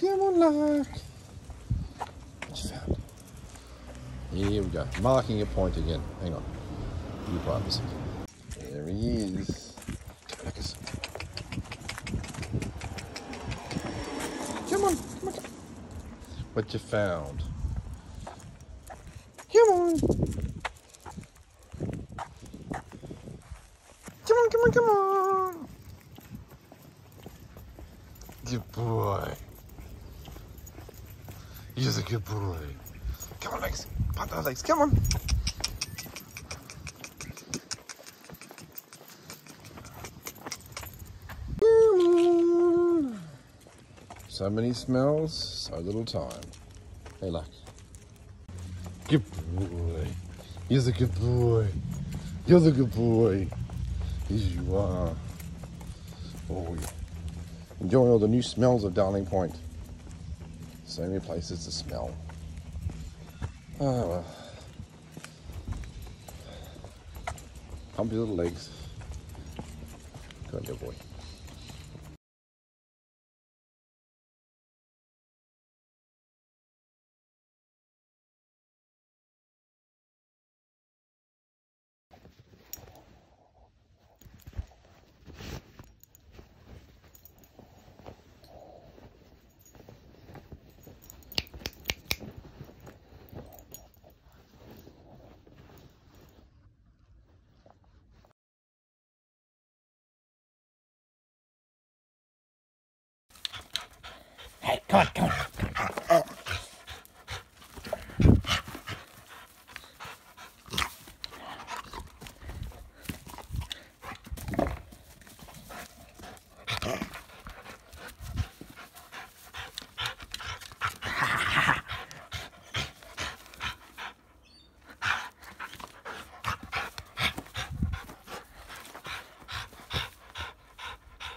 Come on, Lark. What you found? Here we go. Marking a point again. Hang on. You privacy. There he is. Come on, come on. What you found? Come on. Come on, come on, come on. Good boy. He's a good boy. Come on, legs. Put those legs. Come on. So many smells, so little time. Hey, luck. Good boy. He's a good boy. You're the good boy. Yes, you are. Oh, yeah. Enjoying all the new smells of Darling Point. So many places to smell. Ah. Oh, well. Pump your little legs. Go on, boy. Hey, come on, come on, come on. Come on.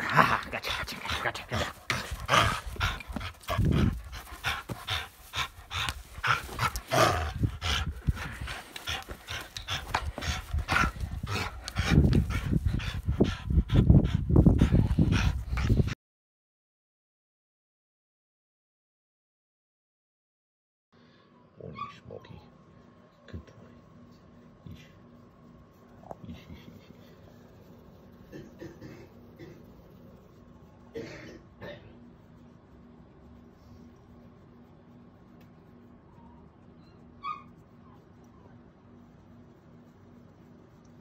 Ah, gotcha, gotcha, gotcha, gotcha, gotcha. Good boy. Yeesh. Yeesh, yeesh, yeesh, yeesh.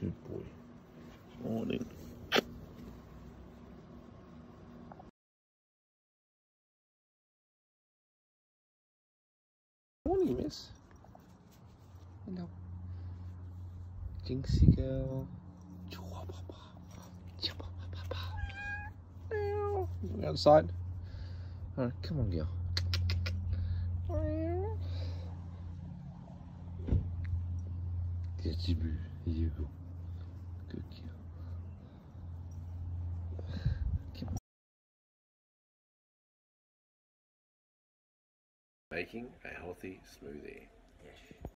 Good boy. Morning. Morning, miss. Hello. Jinxie girl. You outside? Alright, come on, girl. Yes, you do. You go. Good girl. Come on. Making a healthy smoothie.